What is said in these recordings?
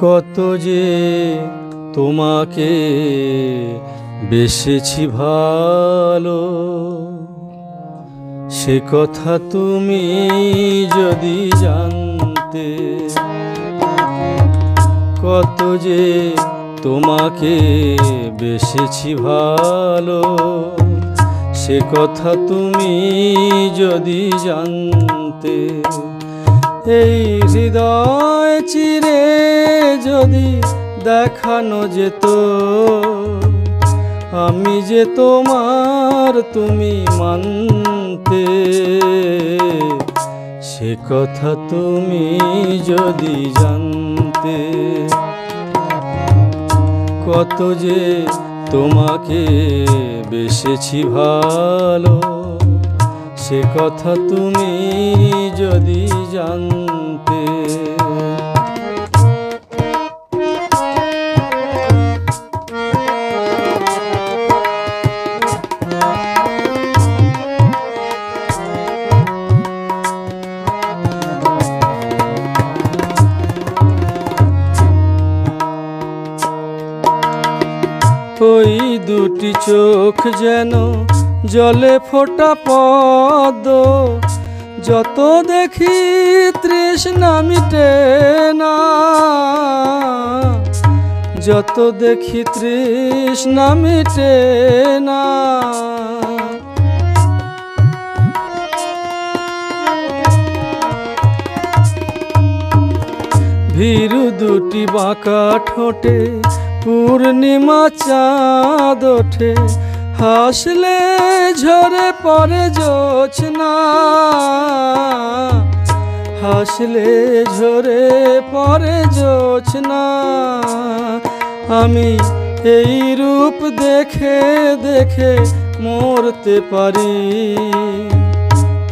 কত যে তোমাকে বেসেছি ভালো। সে কথা তুমি যদি জানতে, কত যে তোমাকে বেসেছি ভালো। সে কথা তুমি যদি জানতে এই হৃদয় চিরে যদি দেখানো যেত, আমি যে তোমার তুমি মানতে, সে কথা তুমি যদি জানতে, কত যে তোমাকে বেসেছি ভালো। সে কথা তুমি যদি জানতে। ওই দুটি চোখ যেন জলে ফোটা পদ। যত দেখি তৃষ্ণা মিটে না, যত দেখি তৃষ্ণা মিটে না। ভীরু দুটি বাঁকা ঠোঁটে, পূর্ণিমা চাঁদ ওঠে। হাসলে ঝরে পরে জোছনা। হাসলে ঝরে পরে জোছনা। আমি এই রূপ দেখে দেখে মরতে পারি।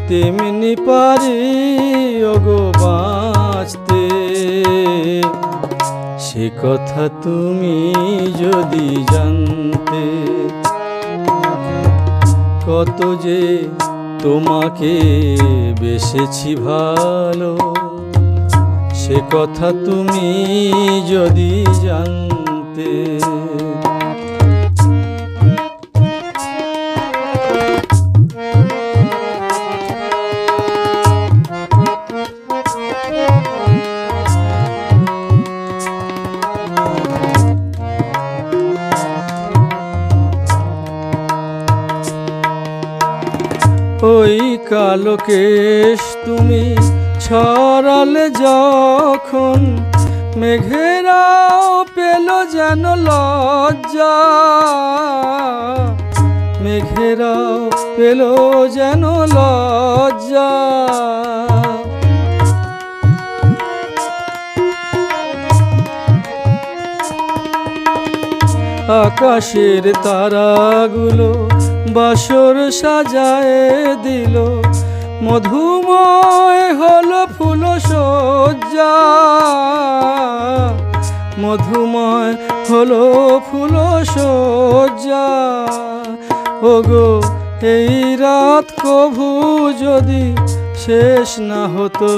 তেমনি পারি, ওগো বাঁচতে। সে কথা তুমি যদি জানতে কত যে তোমাকে বেসেছি ভালো সে কথা তুমি যদি জানতে কালো কেশ তুমি ছড়ালে যখন মেঘেরাও পেল যেন লজ্জা। মেঘেরাও পেল যেন লজ্জা। আকাশের তারাগুলো বাসর সাজায় দিল। মধুময় হল ফুল সজ্জা মধুময় হল ফুল সজ্জা ওগো, এই রাত কভু যদি শেষ না হতো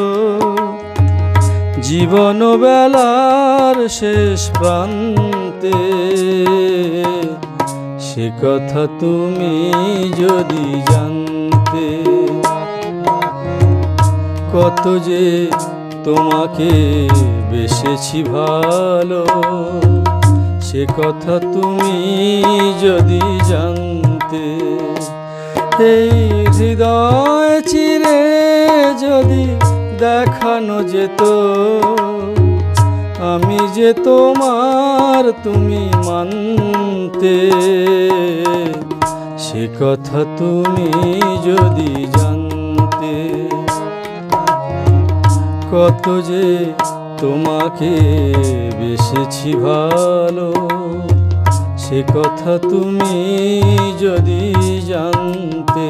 জীবন বেলার শেষ প্রান্তে সে কথা তুমি যদি জানতে, কত যে তোমাকে বেসেছি ভালো, সে কথা তুমি যদি জানতে, এই হৃদয় চিরে যদি দেখানো যেত আমি যে তোমার তুমি মানতে, সে কথা তুমি যদি জানতে, কত যে তোমাকে বেসেছি ভালো, সে কথা তুমি যদি জানতে।